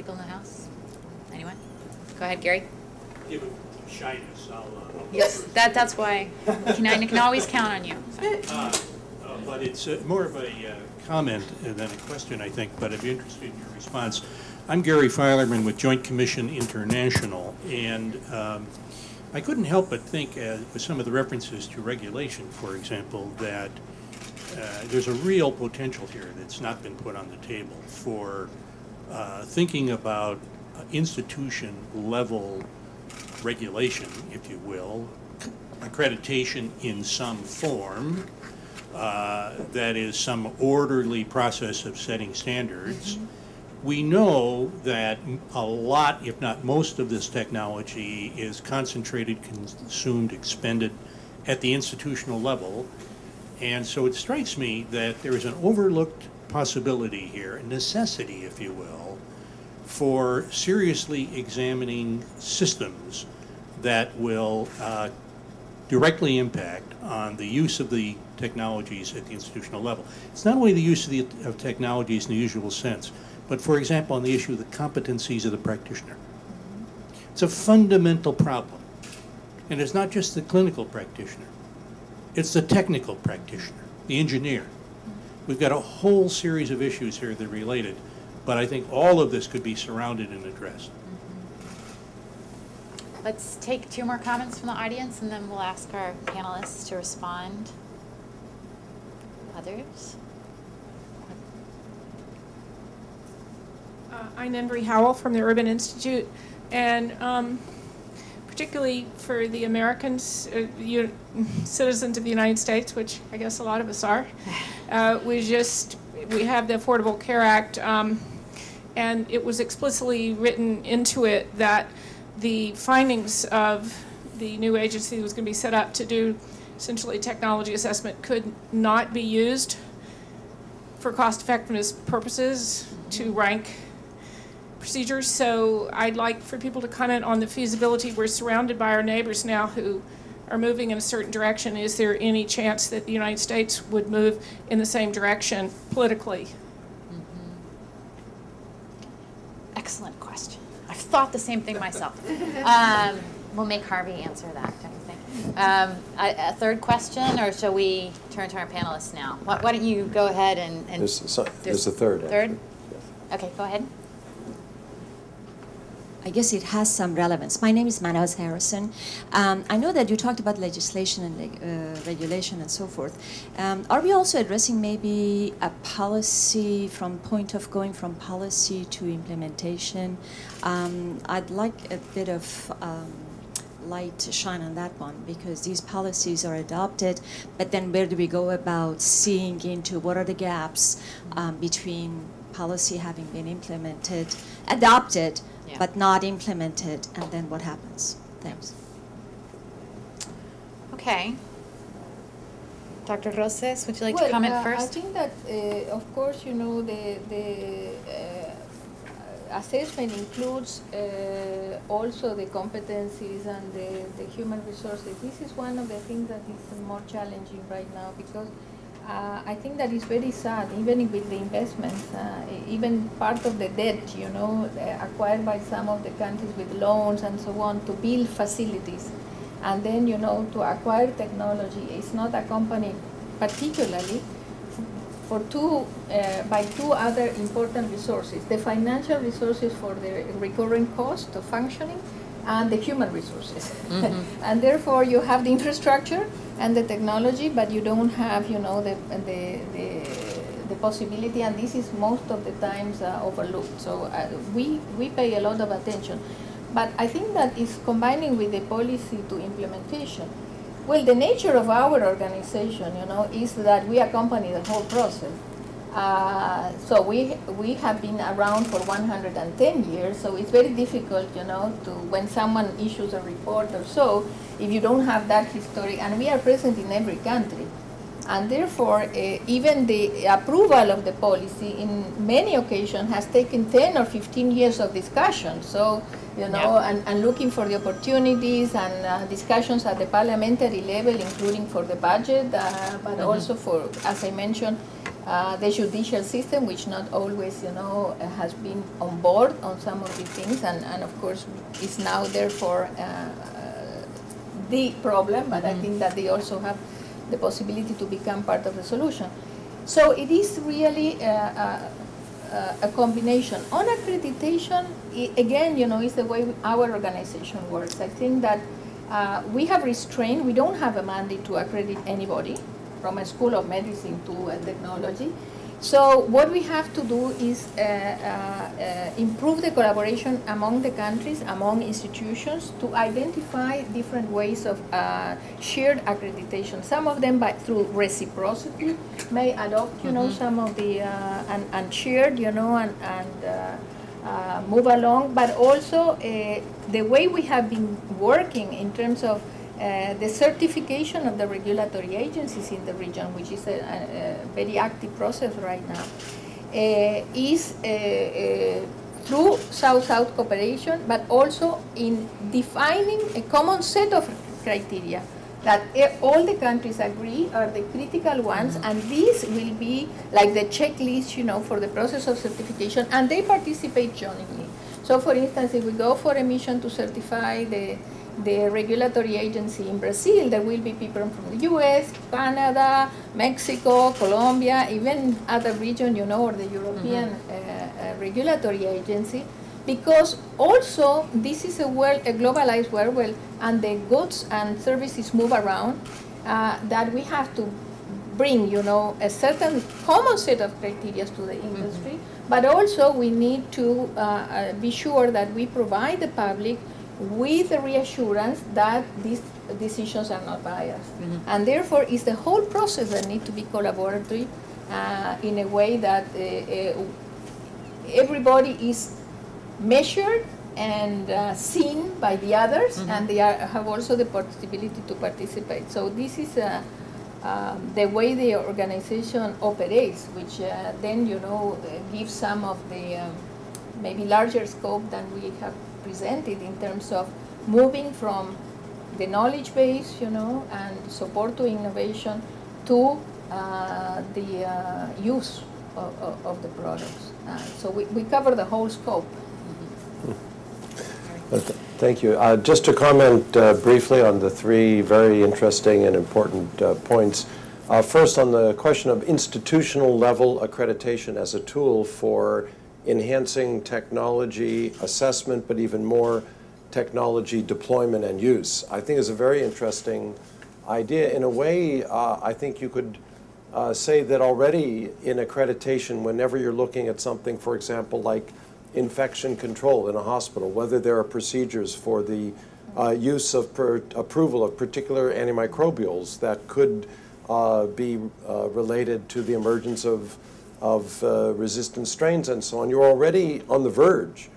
people in the House? Anyone? Go ahead, Gary. Given shyness, I'll. uh, I'll Yes, that, that's why, you can, I can always count on you. Uh, uh, But it's uh, more of a uh, comment than a question, I think, but I'd be interested in your response. I'm Gary Filerman with Joint Commission International, and um, I couldn't help but think, uh, with some of the references to regulation, for example, that uh, there's a real potential here that's not been put on the table for uh, thinking about uh, institution-level regulation, if you will, accreditation in some form, uh, that is some orderly process of setting standards. We know that a lot, if not most of this technology is concentrated, consumed, expended at the institutional level. And so it strikes me that there is an overlooked possibility here, a necessity, if you will, for seriously examining systems that will uh, directly impact on the use of the technologies at the institutional level. It's not only the use of the of technologies in the usual sense, but for example, on the issue of the competencies of the practitioner. It's a fundamental problem. And it's not just the clinical practitioner. It's the technical practitioner, the engineer. We've got a whole series of issues here that are related, but I think all of this could be surrounded and addressed. Let's take two more comments from the audience, and then we'll ask our panelists to respond. Others? Uh, I'm Embry Howell from the Urban Institute, and um, particularly for the Americans, uh, you, citizens of the United States, which I guess a lot of us are, uh, we just we have the Affordable Care Act, um, and it was explicitly written into it that the findings of the new agency that was going to be set up to do essentially technology assessment could not be used for cost effectiveness purposes to rank procedures. So I'd like for people to comment on the feasibility. We're surrounded by our neighbors now who are moving in a certain direction. Is there any chance that the United States would move in the same direction politically? Excellent question. I've thought the same thing myself. Um, we'll make Harvey answer that, don't you think? Um, a, a third question, or shall we turn to our panelists now? Why, why don't you go ahead and, and There's, so- there's a third. Third? actually. Okay, go ahead. I guess it has some relevance. My name is Manaz Harrison. Um, I know that you talked about legislation and uh, regulation and so forth. Um, are we also addressing maybe a policy from point of going from policy to implementation? Um, I'd like a bit of um, light to shine on that one because these policies are adopted, but then where do we go about seeing into what are the gaps um, between policy having been implemented, adopted, Yeah. but not implemented, and then what happens? Thanks. Okay. Dr. Roses, would you like to comment uh, first? I think that, uh, of course, you know, the, the uh, assessment includes uh, also the competencies and the, the human resources. This is one of the things that is more challenging right now because uh, I think that is very sad, even with the investments, uh, even part of the debt, you know, uh, acquired by some of the countries with loans and so on to build facilities. And then, you know, to acquire technology is not accompanied particularly for two, uh, by two other important resources, the financial resources for the recurring cost of functioning and the human resources. and therefore you have the infrastructure and the technology, but you don't have, you know, the, the, the, the possibility, and this is most of the times uh, overlooked. So uh, we, we pay a lot of attention. But I think that is combining with the policy to implementation. Well, the nature of our organization, you know, is that we accompany the whole process. Uh, so we we have been around for 110 years, so it's very difficult, you know, to when someone issues a report or so, if you don't have that history, and we are present in every country, and therefore uh, even the approval of the policy in many occasions has taken 10 or 15 years of discussion. So you know, Yeah. and, and looking for the opportunities and uh, discussions at the parliamentary level, including for the budget, uh, but also for, as I mentioned, uh, the judicial system, which not always, you know, has been on board on some of these things, and, and of course is now therefore uh, uh, the problem. But I think that they also have the possibility to become part of the solution. So it is really uh, uh, a combination. On accreditation, i again, you know, is the way our organization works. I think that uh, we have restrained, we don't have a mandate to accredit anybody from a school of medicine to a technology. So what we have to do is uh, uh, uh, improve the collaboration among the countries, among institutions, to identify different ways of uh, shared accreditation. Some of them by through reciprocity may adopt, you know, Mhm. some of the uh, and, and shared, you know, and and uh, uh, move along. But also uh, the way we have been working in terms of uh, the certification of the regulatory agencies in the region, which is a, a, a very active process right now, uh, is uh, uh, through South-South cooperation, but also in defining a common set of criteria that all the countries agree are the critical ones, and these will be like the checklist, you know, for the process of certification, and they participate jointly. So, for instance, if we go for a mission to certify the the regulatory agency in Brazil, there will be people from the US, Canada, Mexico, Colombia, even other region, you know, or the European uh, uh, regulatory agency, because also this is a world, a globalized world, and the goods and services move around, uh, that we have to bring, you know, a certain common set of criteria to the industry, but also we need to uh, uh, be sure that we provide the public with the reassurance that these decisions are not biased. And therefore, it's the whole process that needs to be collaborative uh, in a way that uh, uh, everybody is measured and uh, seen by the others, and they are, have also the possibility to participate. So this is uh, um, the way the organization operates, which uh, then you know uh, gives some of the um, maybe larger scope than we have presented in terms of moving from the knowledge base, you know, and support to innovation to uh, the uh, use of, of, of the products. Uh, so we, we cover the whole scope. Uh, th- Thank you. Uh, Just to comment uh, briefly on the three very interesting and important uh, points. First, on the question of institutional level accreditation as a tool for enhancing technology assessment, but even more technology deployment and use, I think is a very interesting idea. In a way, uh, I think you could uh, say that already in accreditation, whenever you're looking at something, for example, like infection control in a hospital, whether there are procedures for the uh, use of approval of particular antimicrobials that could uh, be uh, related to the emergence of, of uh, resistant strains and so on, you're already on the verge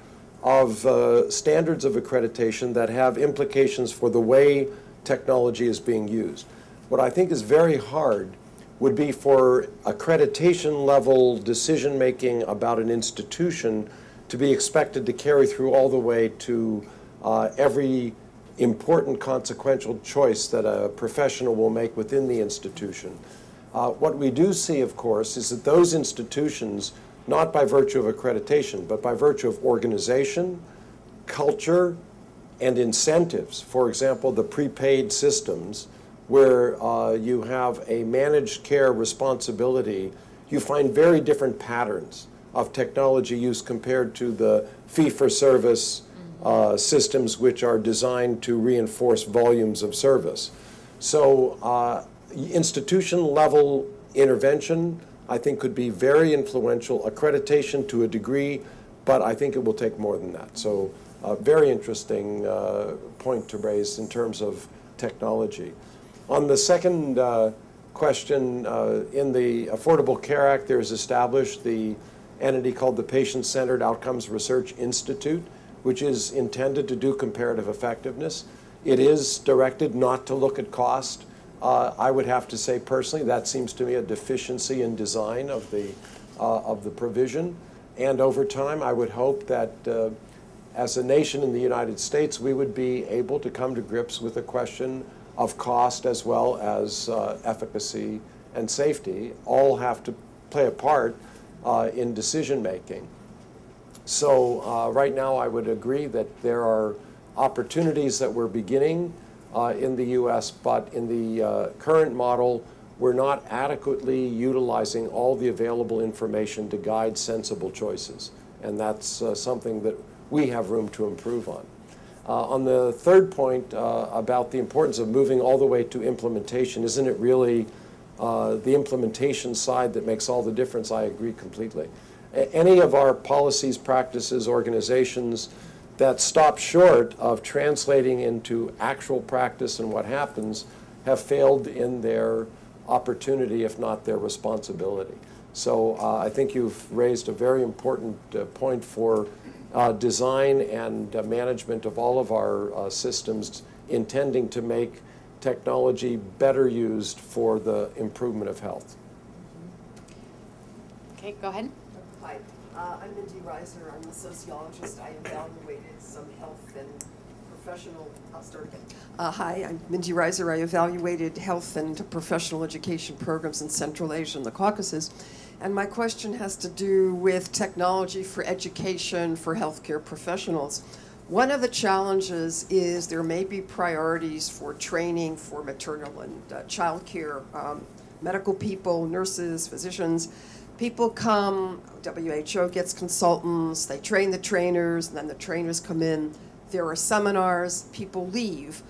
of uh, standards of accreditation that have implications for the way technology is being used. What I think is very hard would be for accreditation level decision making about an institution to be expected to carry through all the way to uh, every important consequential choice that a professional will make within the institution. Uh, what we do see, of course, is that those institutions, not by virtue of accreditation, but by virtue of organization, culture, and incentives, for example, the prepaid systems, where uh, you have a managed care responsibility, you find very different patterns of technology use compared to the fee for service uh, systems, which are designed to reinforce volumes of service. So, uh, institution level intervention, I think, could be very influential, accreditation to a degree, but I think it will take more than that. So, uh, very interesting uh, point to raise in terms of technology. On the second uh, question, uh, in the Affordable Care Act, there is established the entity called the Patient Centered Outcomes Research Institute, which is intended to do comparative effectiveness. It is directed not to look at cost. Uh, I would have to say personally that seems to me a deficiency in design of the uh, of the provision. And over time, I would hope that uh, as a nation in the United States, we would be able to come to grips with the question of cost as well as uh, efficacy and safety. All have to play a part uh, in decision making. So uh, right now, I would agree that there are opportunities that we're beginning uh, in the U.S., but in the uh, current model, we're not adequately utilizing all the available information to guide sensible choices. And that's uh, something that we have room to improve on. Uh, on the third point uh, about the importance of moving all the way to implementation, isn't it really uh, the implementation side that makes all the difference? I agree completely. A any of our policies, practices, organizations that stop short of translating into actual practice and what happens have failed in their opportunity, if not their responsibility. So uh, I think you've raised a very important uh, point for uh, design and uh, management of all of our uh, systems intending to make technology better used for the improvement of health. Okay, go ahead. Uh, I'm Mindy Reiser. I'm a sociologist. I evaluated some health and professional, I'll start again. Uh, hi, I'm Mindy Reiser. I evaluated health and professional education programs in Central Asia and the Caucasus. And my question has to do with technology for education for healthcare professionals. One of the challenges is there may be priorities for training for maternal and uh, child care, um, medical people, nurses, physicians. People come, WHO gets consultants, they train the trainers, and then the trainers come in. There are seminars, people leave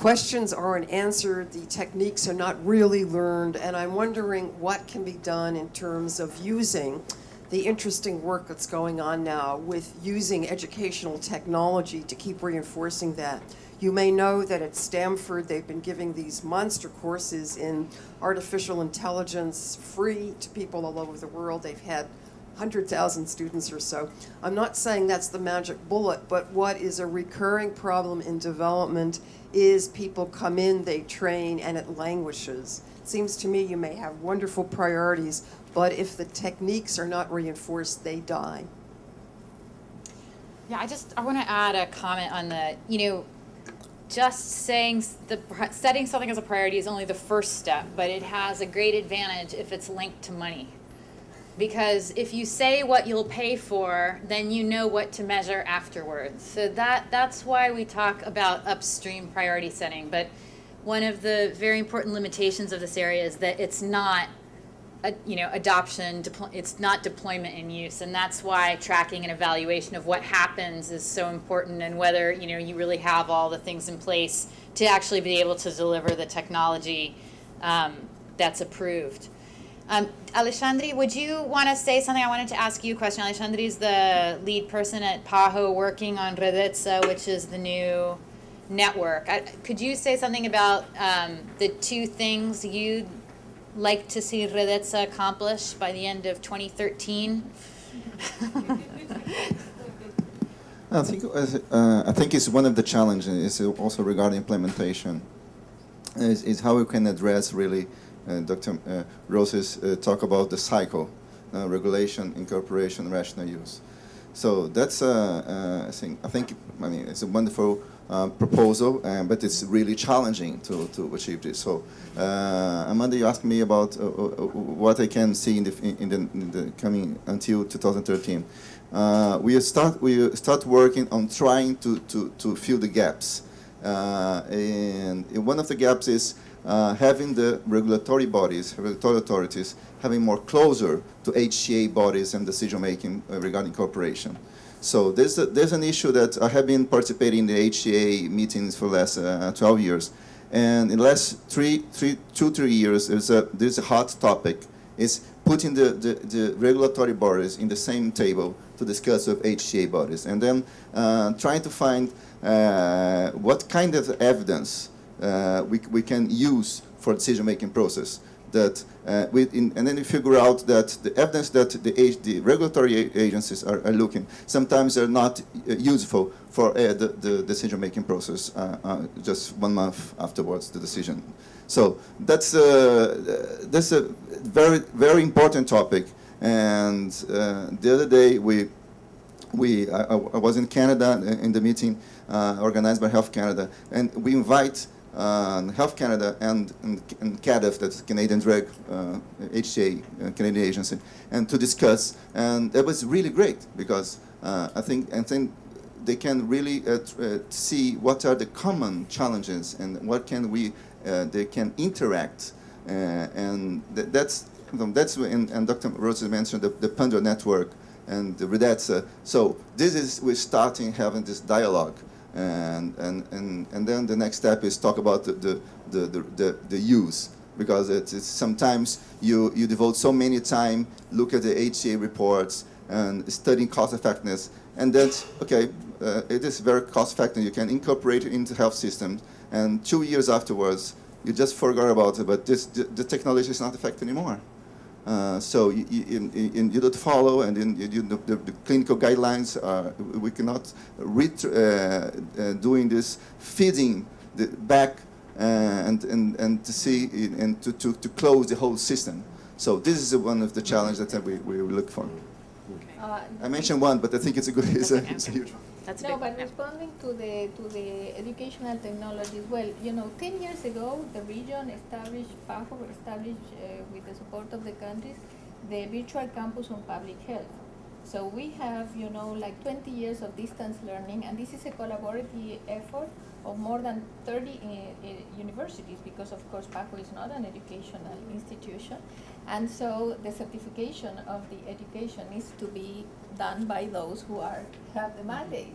questions aren't answered, the techniques are not really learned, and I'm wondering what can be done in terms of using the interesting work that's going on now with using educational technology to keep reinforcing that. You may know that at Stanford they've been giving these monster courses in artificial intelligence free to people all over the world. They've had 100,000 students or so. I'm not saying that's the magic bullet, but what is a recurring problem in development is people come in, they train, and it languishes. It seems to me you may have wonderful priorities, but if the techniques are not reinforced, they die. Yeah, I just I want to add a comment on the you know just saying the setting something as a priority is only the first step, but it has a great advantage if it's linked to money. Because if you say what you'll pay for, then you know what to measure afterwards. So that that's why we talk about upstream priority setting. But one of the very important limitations of this area is that it's not you know adoption it's not deployment and use and that's why tracking and evaluation of what happens is so important and whether you know you really have all the things in place to actually be able to deliver the technology um, that's approved um, Alexandre, would you want to say something? I wanted to ask you a question. Alexandre is the lead person at PAHO working on Redetsa, which is the new network. I, could you say something about um, the two things you'd like to see Redetsa accomplish by the end of 2013? I think uh, I think it's one of the challenges. Is also regarding implementation. Is, is how we can address really uh, Dr. Uh, Roses uh, talk about the cycle, regulation, incorporation, rational use. So that's, I think, I think, I mean, it's a wonderful uh, proposal, um, but it's really challenging to, to achieve this. So, uh, Amanda, you asked me about uh, what I can see in the, in the, in the coming until 2013. we start we start working on trying to, to, to fill the gaps, and one of the gaps is uh, having the regulatory bodies, regulatory authorities, having more closer to HTA bodies and decision making uh, regarding cooperation. So there's, a, there's an issue that I have been participating in the HTA meetings for the last uh, 12 years. And in the last three, three, two, three years, there's a, there's a hot topic. It's putting the, the, the regulatory bodies in the same table to discuss with HTA bodies. And then uh, trying to find uh, what kind of evidence uh, we, we can use for decision-making process. That uh, and then we figure out that the evidence that the, the regulatory agencies are, are, looking sometimes are not uh, useful for uh, the, the decision-making process uh, uh, just one month afterwards the decision. So that's that's a very very important topic. And the other day we we I, I, was in Canada in the meeting organized by Health Canada, and we invite uh, Health Canada and, and, and CADTH, that's Canadian Drug uh, HTA, uh, Canadian agency, and to discuss. And it was really great because uh, I think I think they can really uh, uh, see what are the common challenges and what can we they can interact. and th that's that's and, and Dr. Rose mentioned the, the Pando network and the Redetsa. So this is we're starting having this dialogue and, and, and, and then the next step is talk about the, the, the, the, the use because it's, it's, sometimes you, you devote so many time, look at the HTA reports and studying cost effectiveness and that's, okay, uh, it is very cost effective. You can incorporate it into health systems and two years afterwards, you just forgot about it, but this, the, the technology is not effective anymore. Uh, so you, you, you, don't follow, and in, the, the, clinical guidelines, uh, we cannot uh, uh, doing this feeding the back and, and, and to see and to, to, to close the whole system. So this is one of the challenges that we, we look for. I mentioned one, but I think it's a good, it's, a, it's a huge one. That's no, but responding to the to the educational technologies, well, you know, 10 years ago, the region established, PAHO established uh, with the support of the countries, the virtual campus on public health. So we have, you know, like 20 years of distance learning, and this is a collaborative effort of more than 30 uh, uh, universities, because of course PAHO is not an educational institution. And so the certification of the education needs to be done by those who are have the mandate.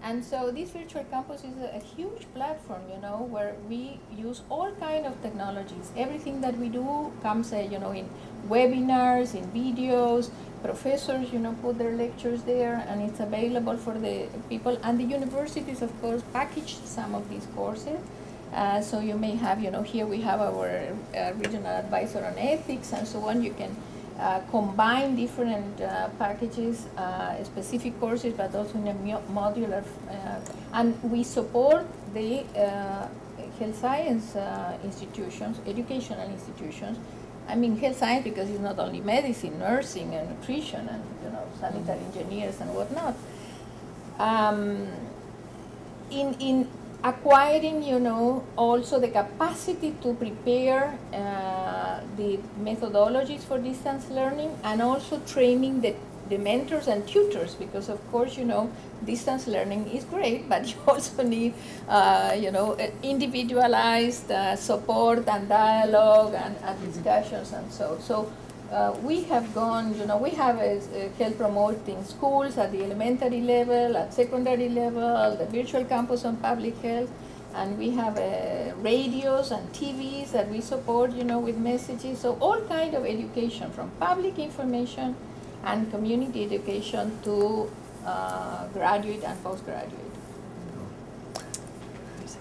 And so this virtual campus is a, a, huge platform, you know, where we use all kind of technologies. Everything that we do comes, uh, you know, in webinars, in videos. Professors, you know, put their lectures there, and it's available for the people. And the universities, of course, package some of these courses. Uh, so you may have, you know, here we have our uh, regional advisor on ethics and so on. You can uh, combine different uh, packages, uh, specific courses, but also in a modular. Uh, and we support the health science institutions, educational institutions. I mean health science because it's not only medicine, nursing, and nutrition, and you know sanitary engineers and whatnot. Um, in in acquiring, you know, also the capacity to prepare uh, the methodologies for distance learning and also training the, the mentors and tutors because of course, you know, distance learning is great, but you also need, uh, you know, individualized uh, support and dialogue and, and discussions and so. So uh, we have gone, you know, we have a, a health promoting schools at the elementary level, at secondary level, the virtual campus on public health, and we have uh, radios and TVs that we support, you know, with messages. So all kind of education from public information and community education to uh, graduate and postgraduate.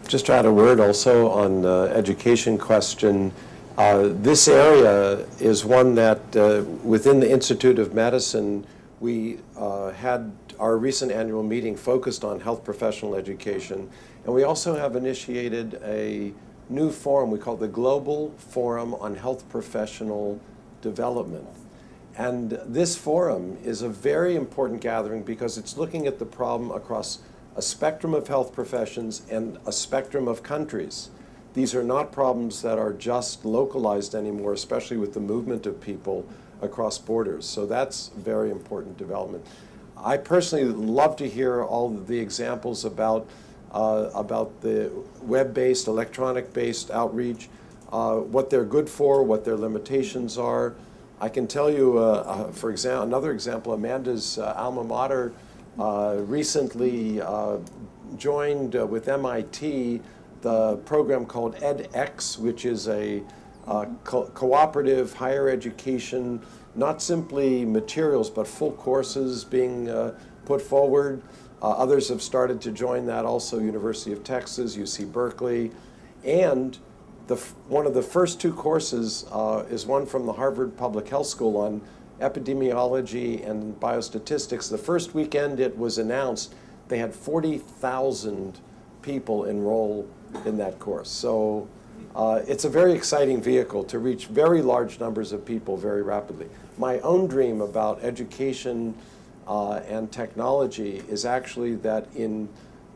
Just to add a word also on the education question, uh, this area is one that uh, within the Institute of Medicine, we uh, had our recent annual meeting focused on health professional education. And we also have initiated a new forum we call the Global Forum on Health Professional Development. And this forum is a very important gathering because it's looking at the problem across a spectrum of health professions and a spectrum of countries. These are not problems that are just localized anymore, especially with the movement of people across borders. So that's very important development. I personally love to hear all the examples about uh, about the web-based, electronic-based outreach, uh, what they're good for, what their limitations are. I can tell you, uh, uh for example, another example, Amanda's uh, alma mater uh, recently joined with MIT the program called edX, which is a uh, co cooperative higher education, not simply materials, but full courses being uh, put forward. Uh, others have started to join that also, University of Texas, UC Berkeley. And the one of the first two courses uh, is one from the Harvard Public Health School on epidemiology and biostatistics. The first weekend it was announced, they had 40,000 people enroll in that course. So uh, it's a very exciting vehicle to reach very large numbers of people very rapidly. My own dream about education uh, and technology is actually that in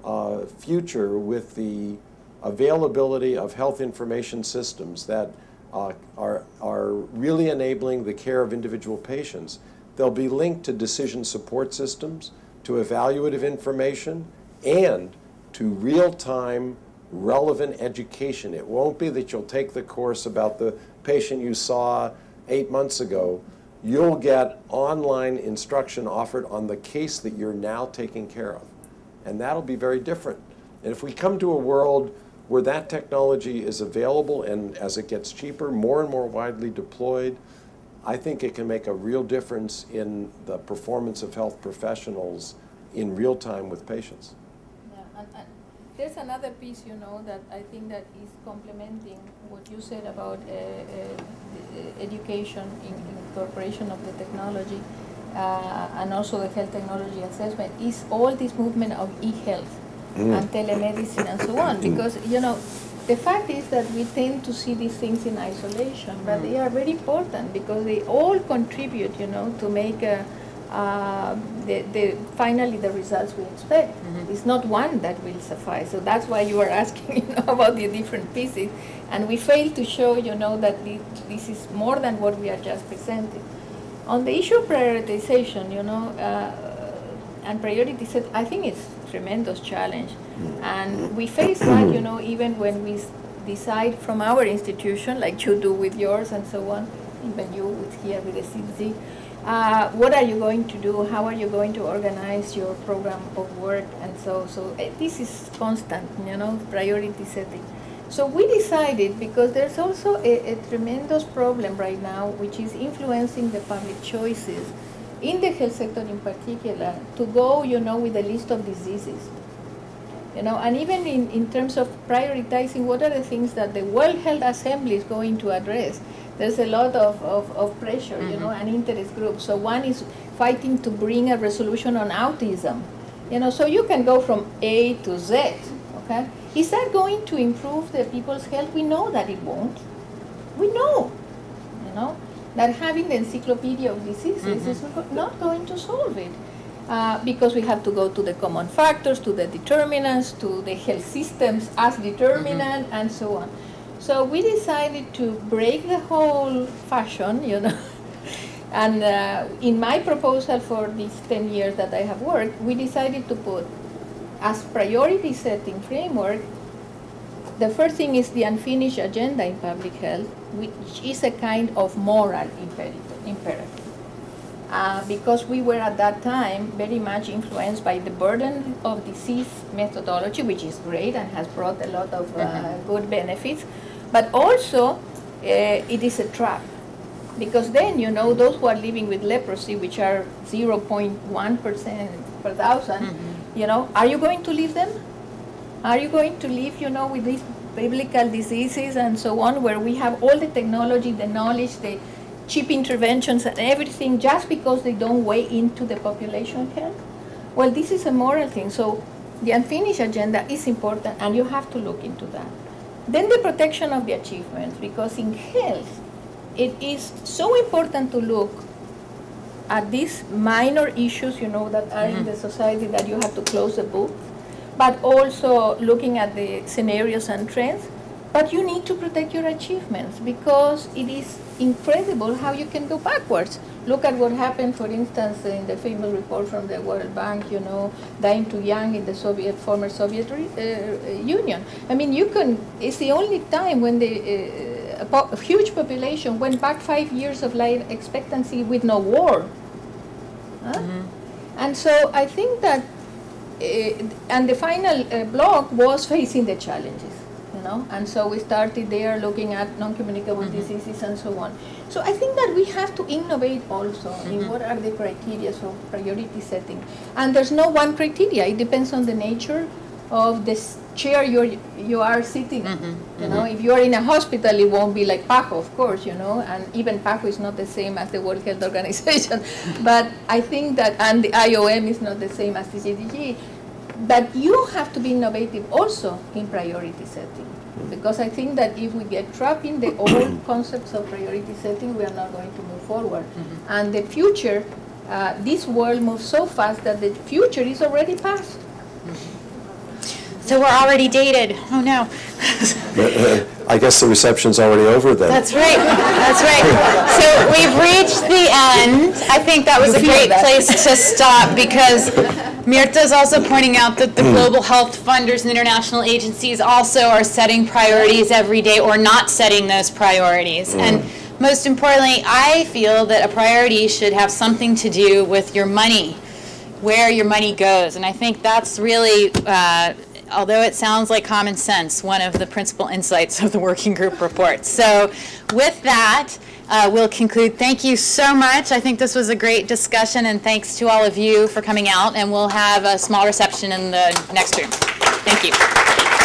uh, future with the availability of health information systems that uh, are, are really enabling the care of individual patients. They'll be linked to decision support systems, to evaluative information, and to real-time relevant education. It won't be that you'll take the course about the patient you saw eight months ago. You'll get online instruction offered on the case that you're now taking care of. And that'll be very different. And if we come to a world where that technology is available and as it gets cheaper, more and more widely deployed, I think it can make a real difference in the performance of health professionals in real time with patients. And, and there's another piece, you know, that I think that is complementing what you said about uh, uh, education in incorporation of the technology uh, and also the health technology assessment is all this movement of e-health mm. and telemedicine and so on. Because, you know, the fact is that we tend to see these things in isolation, but mm. they are very important because they all contribute, you know, to make a, uh, the, the, finally the results we expect. Mm -hmm. It's not one that will suffice. So that's why you are asking you know, about the different pieces. And we fail to show, you know, that this is more than what we are just presenting. On the issue of prioritization, you know, uh, and priority set, I think it's a tremendous challenge. And we face that, you know, even when we decide from our institution, like you do with yours and so on, even you with here with the CDC, uh, what are you going to do? How are you going to organize your program of work? And so, so uh, this is constant, you know, priority setting. So we decided, because there's also a, a tremendous problem right now, which is influencing the public choices in the health sector in particular, to go, you know, with a list of diseases. You know, and even in, in terms of prioritizing what are the things that the World Health Assembly is going to address, there's a lot of, of, of pressure, mm -hmm. you know, mm-hmm. and interest groups. So one is fighting to bring a resolution on autism. You know, so you can go from A to Z, okay? Is that going to improve the people's health? We know that it won't. We know, you know that having the encyclopedia of diseases mm -hmm. is mm-hmm. not going to solve it. Uh, because we have to go to the common factors, to the determinants, to the health systems as determinant, mm -hmm. and so on. So we decided to break the whole fashion, you know. and uh, in my proposal for these 10 years that I have worked, we decided to put as priority setting framework the first thing is the unfinished agenda in public health, which is a kind of moral imperative. Uh, because we were at that time very much influenced by the burden of disease methodology, which is great and has brought a lot of uh, mm-hmm. good benefits, but also uh, it is a trap. Because then, you know, those who are living with leprosy, which are 0.1% per 1000 mm -hmm. you know, are you going to leave them? Are you going to live, you know, with these biblical diseases and so on, where we have all the technology, the knowledge, the cheap interventions and everything just because they don't weigh into the population health? Well, this is a moral thing. So the unfinished agenda is important and you have to look into that. Then the protection of the achievements, because in health, it is so important to look at these minor issues, you know, that are mm -hmm. in the society that you have to close the book but also looking at the scenarios and trends. But you need to protect your achievements because it is incredible how you can go backwards. Look at what happened, for instance, in the famous report from the World Bank, you know, dying too young in the Soviet, former Soviet uh, Union. I mean, you can, it's the only time when the uh, a huge population went back five years of life expectancy with no war. Huh? Mm -hmm. And so I think that uh, and the final uh, block was facing the challenges, know, and so we started there looking at non-communicable mm -hmm. diseases and so on. So I think that we have to innovate also mm -hmm. in mm-hmm. what are the criteria of priority setting. And there's no one criteria, it depends on the nature of this chair you're, you are sitting mm -hmm. You know, if you are in a hospital, it won't be like PAHO, of course, you know, and even PAHO is not the same as the World Health Organization. but I think that, and the IOM is not the same as the CGD. But you have to be innovative also in priority setting. Because I think that if we get trapped in the old concepts of priority setting, we are not going to move forward. Mm -hmm. And the future, uh, this world moves so fast that the future is already past. Mm -hmm. So we're already dated. Oh, no. I guess the reception's already over then. That's right. That's right. So we've reached the end. I think that was a great place to stop because Mirta is also pointing out that the global health funders and international agencies also are setting priorities every day or not setting those priorities. And most importantly, I feel that a priority should have something to do with your money, where your money goes. And I think that's really, uh, although it sounds like common sense, one of the principal insights of the working group report. So with that, uh, we'll conclude. Thank you so much. I think this was a great discussion, and thanks to all of you for coming out. And we'll have a small reception in the next room. Thank you.